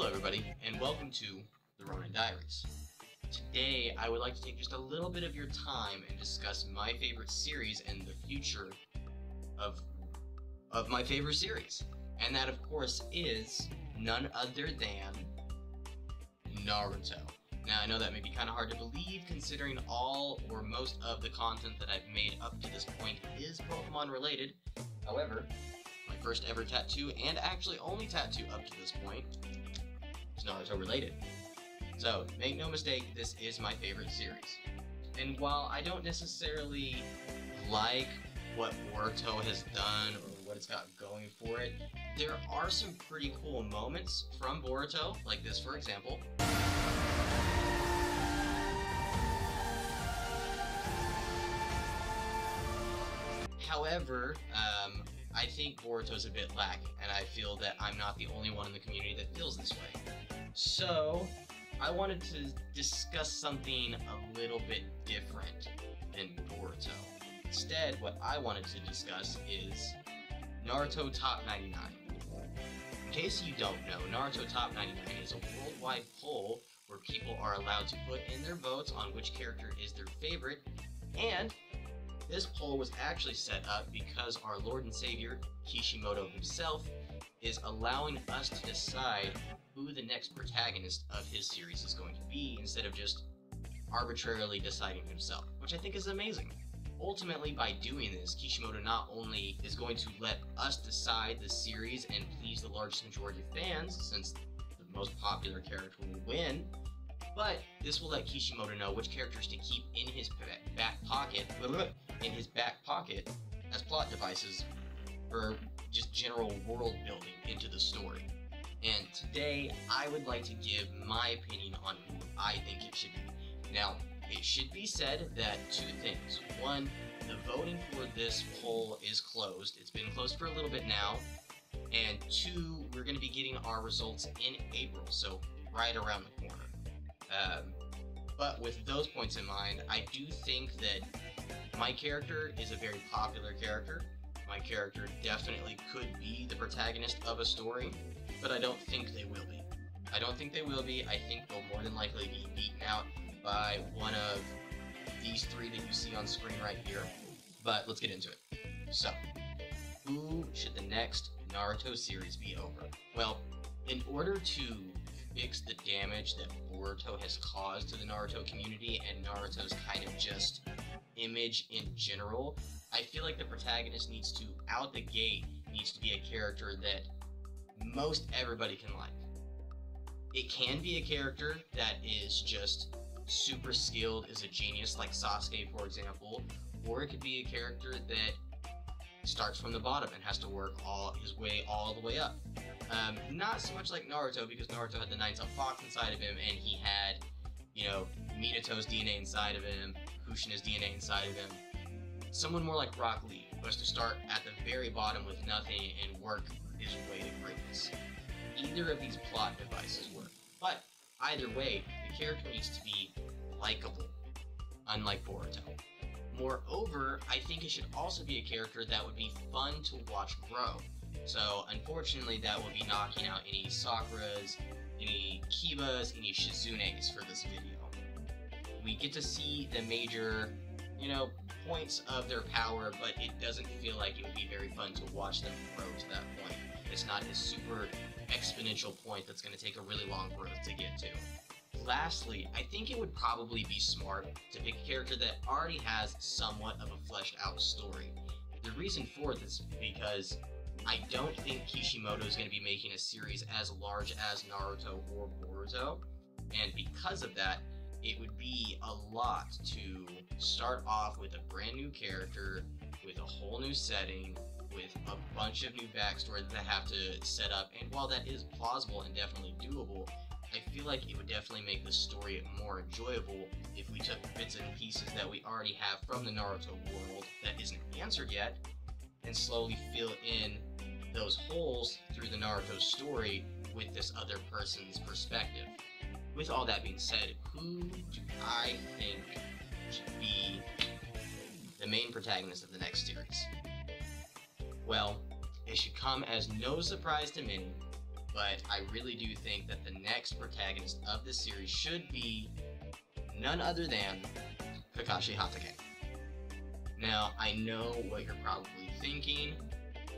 Hello, everybody, and welcome to the Ronin Diaries. Today, I would like to take just a little bit of your time and discuss my favorite series and the future of of my favorite series, and that, of course, is none other than Naruto. Now, I know that may be kind of hard to believe considering all or most of the content that I've made up to this point is Pokemon related. However, my first ever tattoo, and actually only tattoo up to this point, is Naruto related. So, make no mistake, this is my favorite series. And while I don't necessarily like what Boruto has done or what it's got going for it, there are some pretty cool moments from Boruto, like this for example. However, um, I think Boruto's a bit lacking, and I feel that I'm not the only one in the community that feels this way. So, I wanted to discuss something a little bit different than Boruto. Instead, what I wanted to discuss is Naruto Top 99. In case you don't know, Naruto Top 99 is a worldwide poll where people are allowed to put in their votes on which character is their favorite, and this poll was actually set up because our Lord and Savior, Kishimoto himself, is allowing us to decide who the next protagonist of his series is going to be instead of just arbitrarily deciding himself, which I think is amazing. Ultimately, by doing this, Kishimoto not only is going to let us decide the series and please the largest majority of fans, since the most popular character will win, but this will let Kishimoto know which characters to keep in his back pocket, in his back pocket, as plot devices for just general world building into the story. And today, I would like to give my opinion on who I think it should be. Now, it should be said that two things. One, the voting for this poll is closed. It's been closed for a little bit now. And two, we're going to be getting our results in April, so right around the corner. Um, but with those points in mind, I do think that my character is a very popular character. My character definitely could be the protagonist of a story, but I don't think they will be. I don't think they will be. I think they'll more than likely be beaten out by one of these three that you see on screen right here. But let's get into it. So, who should the next Naruto series be over? Well, in order to fix the damage that Boruto has caused to the Naruto community and Naruto's kind of just image in general, I feel like the protagonist needs to, out the gate, needs to be a character that most everybody can like. It can be a character that is just super skilled, is a genius, like Sasuke, for example, or it could be a character that starts from the bottom and has to work all his way all the way up. Um, not so much like Naruto, because Naruto had the Nine Tailed Fox inside of him, and he had, you know, Minato's DNA inside of him, Kushina's DNA inside of him. Someone more like Rock Lee, who has to start at the very bottom with nothing and work his way to greatness. Either of these plot devices work, but either way, the character needs to be likable, unlike Boruto. Moreover, I think it should also be a character that would be fun to watch grow. So, unfortunately, that will be knocking out any Sakuras, any Kibas, any Shizunes for this video. We get to see the major, you know, points of their power, but it doesn't feel like it would be very fun to watch them grow to that point. It's not a super exponential point that's going to take a really long growth to get to. Lastly, I think it would probably be smart to pick a character that already has somewhat of a fleshed out story. The reason for this is because I don't think Kishimoto is going to be making a series as large as Naruto or Boruto, and because of that, it would be a lot to start off with a brand new character, with a whole new setting, with a bunch of new backstory that they have to set up, and while that is plausible and definitely doable, I feel like it would definitely make the story more enjoyable if we took bits and pieces that we already have from the Naruto world that isn't answered yet, and slowly fill in those holes through the Naruto story with this other person's perspective. With all that being said, who do I think should be the main protagonist of the next series? Well, it should come as no surprise to many but I really do think that the next protagonist of this series should be none other than Kakashi Hatake. Now, I know what you're probably thinking.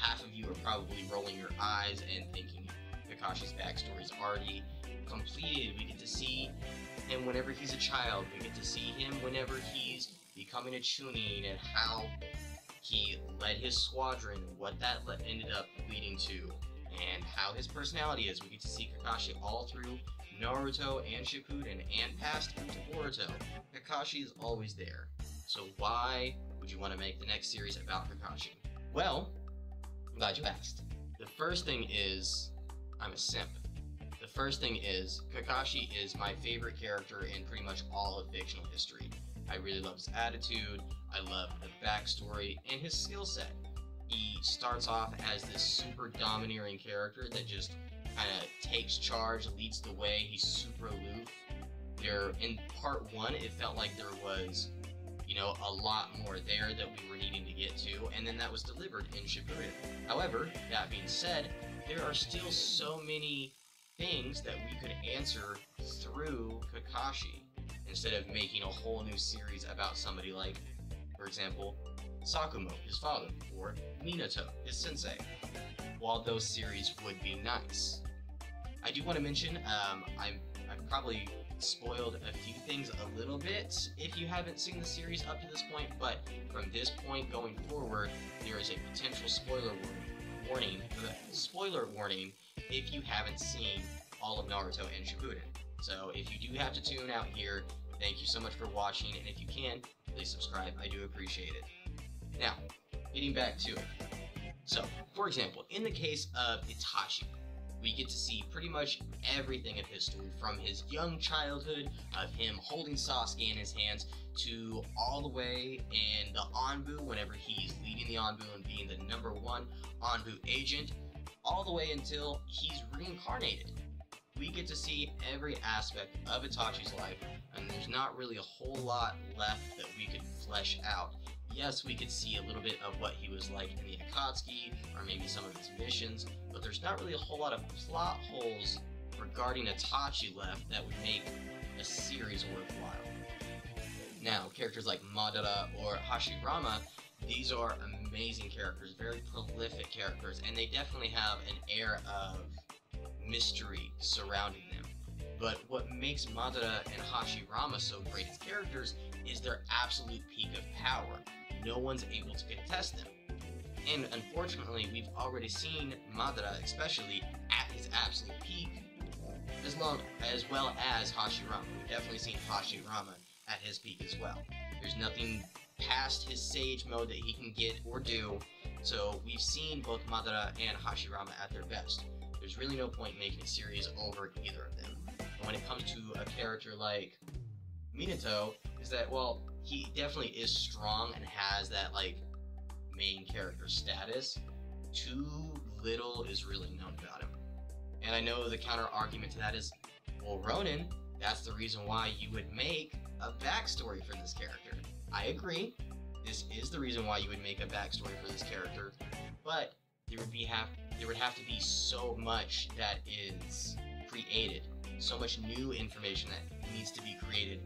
Half of you are probably rolling your eyes and thinking Kakashi's backstory is already completed. We get to see him whenever he's a child. We get to see him whenever he's becoming a Chunin and how he led his squadron, what that ended up leading to, and how his personality is. We get to see Kakashi all through Naruto and Shippuden and past to Boruto. Kakashi is always there. So why would you want to make the next series about Kakashi? Well, I'm glad you asked. The first thing is, I'm a simp. The first thing is, Kakashi is my favorite character in pretty much all of fictional history. I really love his attitude, I love the backstory, and his skill set. He starts off as this super domineering character that just kind of takes charge, leads the way, he's super aloof. There, in part one, it felt like there was you know, a lot more there that we were needing to get to, and then that was delivered in Shippuden. However, that being said, there are still so many things that we could answer through Kakashi instead of making a whole new series about somebody like, for example, Sakumo, his father, or Minato, his sensei. While those series would be nice. I do want to mention, um, I'm, I've probably spoiled a few things a little bit if you haven't seen the series up to this point, but from this point going forward, there is a potential spoiler warning, spoiler warning if you haven't seen all of Naruto and Shippuden. So if you do have to tune out here, thank you so much for watching, and if you can, please subscribe. I do appreciate it. Now, getting back to it. So, for example, in the case of Itachi, we get to see pretty much everything of his story from his young childhood of him holding Sasuke in his hands to all the way in the Anbu whenever he's leading the Anbu and being the number one Anbu agent all the way until he's reincarnated. We get to see every aspect of Itachi's life and there's not really a whole lot left that we could flesh out yes, we could see a little bit of what he was like in the Akatsuki, or maybe some of his missions, but there's not really a whole lot of plot holes regarding Itachi left that would make a series worthwhile. Now, characters like Madara or Hashirama, these are amazing characters, very prolific characters, and they definitely have an air of mystery surrounding them. But what makes Madara and Hashirama so great as characters is their absolute peak of power no one's able to contest them. And unfortunately, we've already seen Madara, especially at his absolute peak, as long as well as Hashirama. We've definitely seen Hashirama at his peak as well. There's nothing past his sage mode that he can get or do, so we've seen both Madara and Hashirama at their best. There's really no point making a series over either of them. And when it comes to a character like Minato, is that, well, he definitely is strong and has that like main character status. Too little is really known about him. And I know the counter argument to that is, well, Ronin, that's the reason why you would make a backstory for this character. I agree. This is the reason why you would make a backstory for this character, but there would be have there would have to be so much that is created, so much new information that needs to be created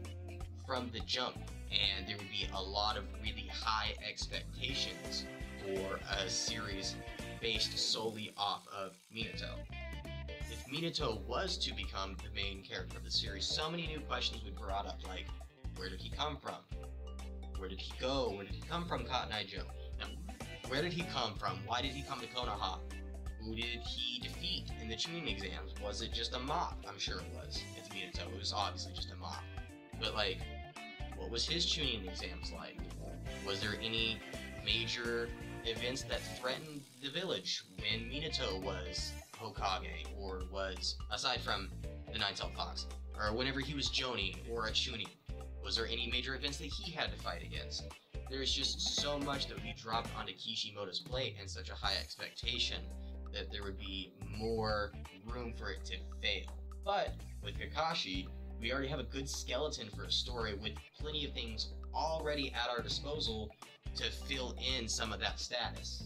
from the jump and there would be a lot of really high expectations for a series based solely off of Minato. If Minato was to become the main character of the series, so many new questions would be brought up, like, where did he come from? Where did he go? Where did he come from, Cotton Eye Joe? Now, where did he come from? Why did he come to Konoha? Who did he defeat in the Chunin exams? Was it just a mock? I'm sure it was. It's Minato. It was obviously just a mock. But, like, what was his Chunin exams like? Was there any major events that threatened the village when Minato was Hokage, or was, aside from the Nine-Tailed Fox, or whenever he was Jonin or a Chunin? Was there any major events that he had to fight against? There's just so much that would be dropped onto Kishimoto's plate and such a high expectation that there would be more room for it to fail. But with Kakashi, we already have a good skeleton for a story with plenty of things already at our disposal to fill in some of that status.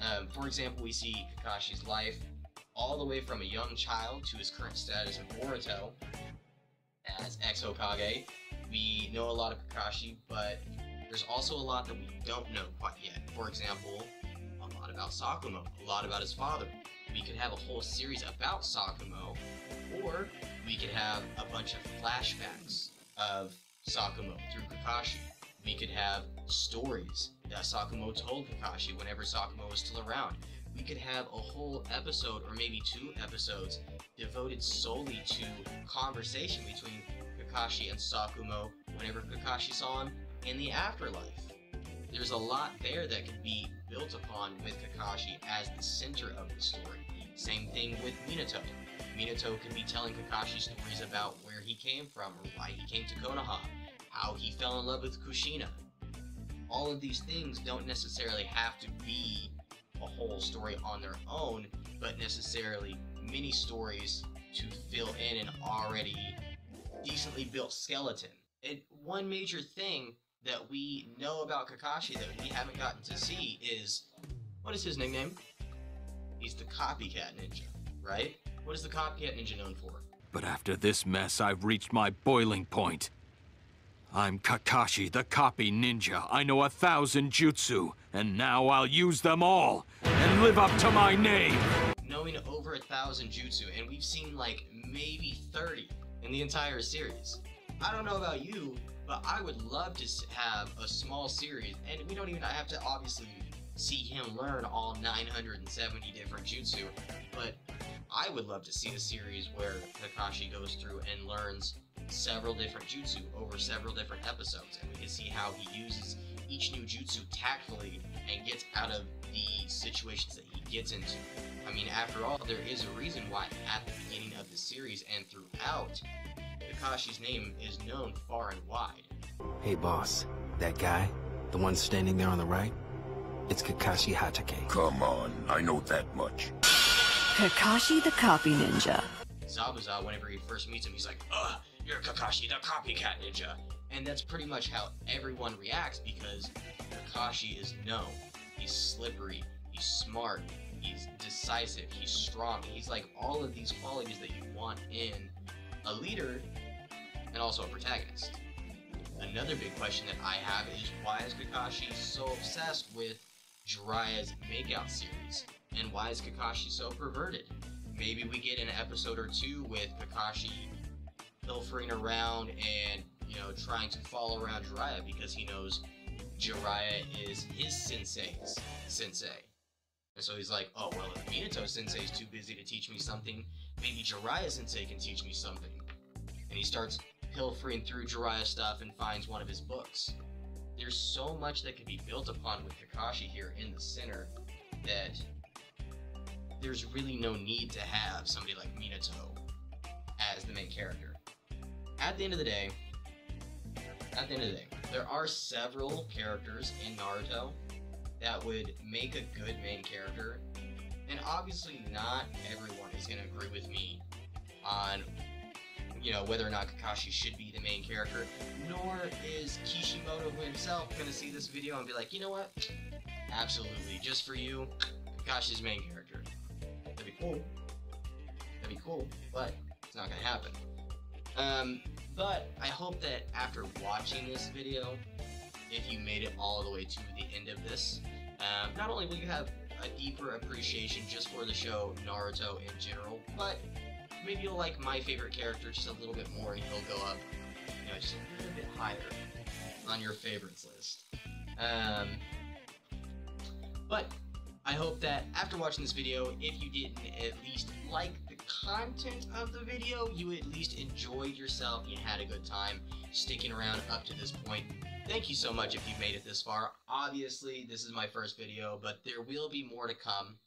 Um, for example, we see Kakashi's life all the way from a young child to his current status of Boruto as ex-Hokage. We know a lot of Kakashi, but there's also a lot that we don't know quite yet. For example, about Sakumo, a lot about his father. We could have a whole series about Sakumo, or we could have a bunch of flashbacks of Sakumo through Kakashi. We could have stories that Sakumo told Kakashi whenever Sakumo was still around. We could have a whole episode, or maybe two episodes, devoted solely to conversation between Kakashi and Sakumo whenever Kakashi saw him in the afterlife. There's a lot there that could be built upon with Kakashi as the center of the story. Same thing with Minato. Minato could be telling Kakashi stories about where he came from or why he came to Konoha, how he fell in love with Kushina. All of these things don't necessarily have to be a whole story on their own, but necessarily mini stories to fill in an already decently built skeleton. And one major thing that we know about Kakashi that we haven't gotten to see is what is his nickname? He's the copycat ninja, right? What is the copycat ninja known for? But after this mess, I've reached my boiling point. I'm Kakashi, the copy ninja. I know a thousand jutsu, and now I'll use them all and live up to my name. Knowing over a thousand jutsu, and we've seen like maybe 30 in the entire series. I don't know about you, but I would love to have a small series, and we don't even have to obviously see him learn all 970 different jutsu, but I would love to see a series where Kakashi goes through and learns several different jutsu over several different episodes, and we can see how he uses each new jutsu tactfully and gets out of the situations that he gets into. I mean, after all, there is a reason why at the beginning of the series and throughout, Kakashi's name is known far and wide. Hey boss, that guy, the one standing there on the right, it's Kakashi Hatake. Come on, I know that much. Kakashi the Copy Ninja. Zabuza, whenever he first meets him, he's like, Ugh, you're Kakashi the copycat ninja. And that's pretty much how everyone reacts because Kakashi is known. He's slippery, he's smart, he's decisive, he's strong. He's like all of these qualities that you want in a leader and also a protagonist. Another big question that I have is why is Kakashi so obsessed with Jiraiya's makeout series? And why is Kakashi so perverted? Maybe we get an episode or two with Kakashi pilfering around and, you know, trying to follow around Jiraiya because he knows Jiraiya is his sensei's sensei. And so he's like, oh, well, if Minato sensei is too busy to teach me something, maybe Jiraiya sensei can teach me something. And he starts pilfering through Jiraiya stuff and finds one of his books. There's so much that can be built upon with Kakashi here in the center that there's really no need to have somebody like Minato as the main character. At the end of the day, at the end of the day, there are several characters in Naruto that would make a good main character, and obviously not everyone is going to agree with me on you know, whether or not Kakashi should be the main character, nor is Kishimoto himself going to see this video and be like, you know what? Absolutely, just for you, Kakashi's main character. That'd be cool. That'd be cool, but it's not going to happen. Um, but I hope that after watching this video, if you made it all the way to the end of this, um, not only will you have a deeper appreciation just for the show Naruto in general, but maybe you'll like my favorite character just a little bit more and he'll go up, you know, just a little bit higher on your favorites list. Um, but I hope that after watching this video, if you didn't at least like the content of the video, you at least enjoyed yourself, you had a good time sticking around up to this point. Thank you so much if you've made it this far. Obviously, this is my first video, but there will be more to come.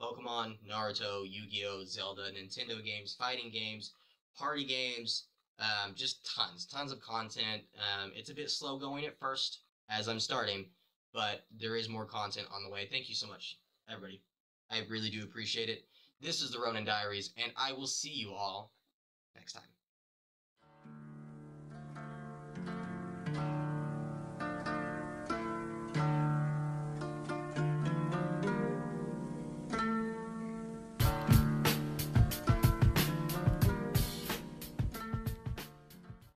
Pokemon, Naruto, Yu-Gi-Oh, Zelda, Nintendo games, fighting games, party games, um, just tons, tons of content. Um, it's a bit slow going at first as I'm starting, but there is more content on the way. Thank you so much, everybody. I really do appreciate it. This is the Ronin Diaries, and I will see you all next time.